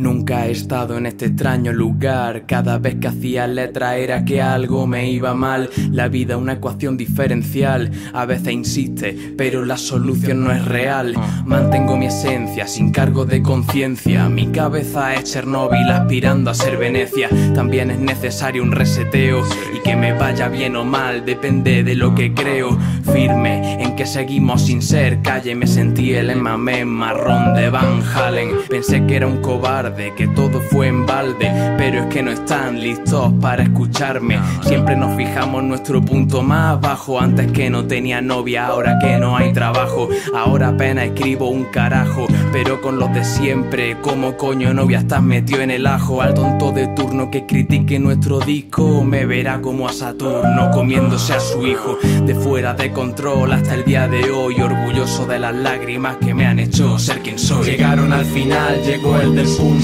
Nunca he estado en este extraño lugar. Cada vez que hacía letra era que algo me iba mal. La vida una ecuación diferencial. A veces insiste, pero la solución no es real. Mantengo mi esencia sin cargo de conciencia. Mi cabeza es Chernóbil aspirando a ser Venecia. También es necesario un reseteo. Y que me vaya bien o mal depende de lo que creo. Firme en que seguimos sin ser calle. Me sentí el emamé marrón de Van Halen. Pensé que era un cobarde que todo fue en balde, pero es que no están listos para escucharme. Siempre nos fijamos en nuestro punto más bajo, antes que no tenía novia, ahora que no hay trabajo, ahora apenas escribo un carajo, pero con los de siempre, como coño novia estás metido en el ajo, al tonto de turno que critique nuestro disco, me verá como a Saturno comiéndose a su hijo, de fuera de control hasta el día de hoy, orgulloso de las lágrimas que me han hecho ser quien soy. Llegaron al final, llegó el del punto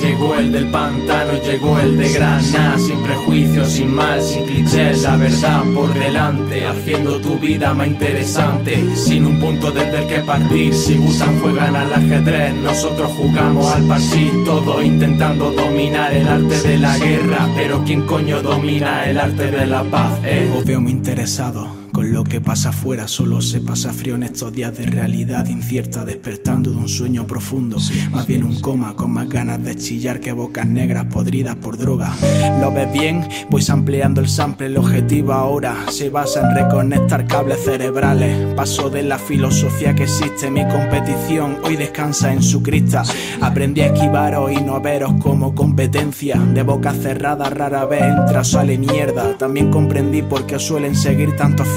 Llegó el del pantano, llegó el de grana Sin prejuicios, sin mal, sin clichés La verdad por delante Haciendo tu vida más interesante Sin un punto desde el que partir Si Busan juegan al ajedrez Nosotros jugamos al partir Todo intentando dominar el arte de la guerra Pero ¿quién coño domina el arte de la paz? Eh? Os veo muy interesado con lo que pasa afuera, solo se pasa frío en estos días de realidad incierta, despertando de un sueño profundo. Más bien un coma con más ganas de chillar que bocas negras podridas por droga. ¿Lo ves bien? Pues ampliando el sample, el objetivo ahora se basa en reconectar cables cerebrales. Paso de la filosofía que existe, mi competición hoy descansa en su crista. Aprendí a esquivaros y no a veros como competencia. De boca cerrada rara vez entra, sale mierda. También comprendí por qué suelen seguir tantos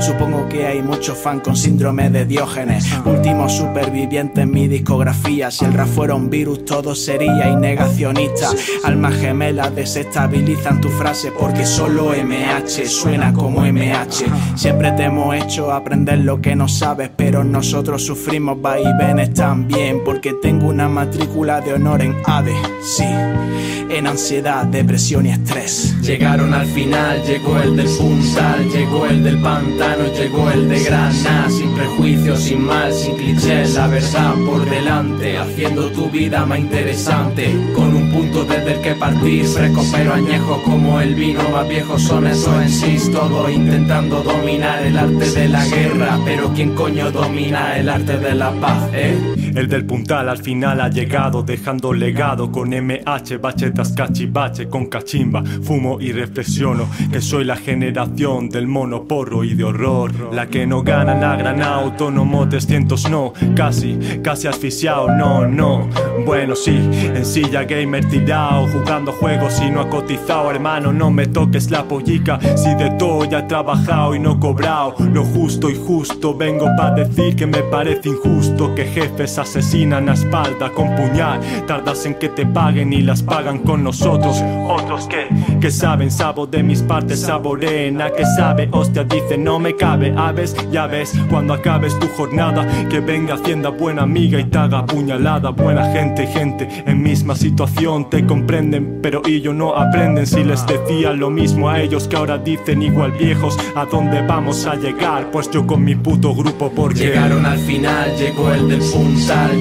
Supongo que hay muchos fans con síndrome de Diógenes. Último superviviente en mi discografía. Si el rap fuera un virus, todo sería innegacionista. Almas gemelas desestabilizan tu frase porque solo MH suena como MH. Siempre te hemos hecho aprender lo que no sabes, pero nosotros sufrimos vaivenes también. Porque tengo una matrícula de honor en ADE, sí, en ansiedad, depresión y estrés. Llegaron al final, llegó el del puntal, llegó el del pantano llegó el de grana Sin prejuicios, sin mal, sin clichés La verdad por delante Haciendo tu vida más interesante Con un punto desde el que partir Fresco pero añejo como el vino Más viejo son esos en sí Todo intentando dominar el arte de la guerra Pero ¿quién coño domina el arte de la paz, eh? El del puntal al final ha llegado Dejando legado con MH Bachetas cachivache con cachimba Fumo y reflexiono Que soy la generación del mono y de horror. La que no gana la gran autónomo 300 no, casi, casi asfixiado, no, no. Bueno, sí, en silla gamer tirado, jugando juegos y no ha cotizado, hermano, no me toques la pollica. Si de todo ya he trabajado y no cobrado, lo justo y justo, vengo para decir que me parece injusto que jefes asesinan a espalda con puñal. Tardas en que te paguen y las pagan con nosotros. Otros que, que saben, sabo de mis partes, saborena, que sabe, hostia, dice no me cabe, aves, ya ves, cuando acabes tu jornada, que venga Hacienda buena amiga y te haga puñalada, buena gente, gente en misma situación te comprenden, pero ellos no aprenden si les decía lo mismo a ellos que ahora dicen igual viejos, ¿a dónde vamos a llegar? Pues yo con mi puto grupo porque llegaron al final, llegó el del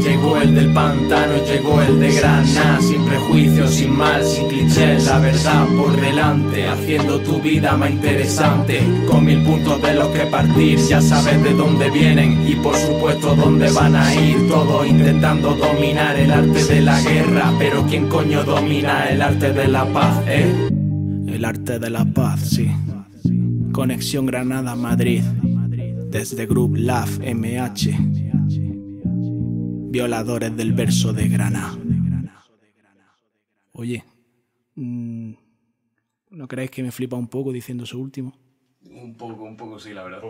llegó el del pantano, llegó el de grana, sin prejuicios, sin mal, sin clichés, la verdad por delante, haciendo tu vida más interesante, con mil puntos de los que partir, ya sabes de dónde vienen y por supuesto dónde van a ir, todos intentando dominar el arte de la guerra, pero ¿quién coño domina el arte de la paz, eh? El arte de la paz, sí. Conexión Granada-Madrid, desde Group Love MH, violadores del verso de Granada. Oye, mm, ¿no creéis que me flipa un poco diciendo eso último? Un poco, un poco sí, la verdad.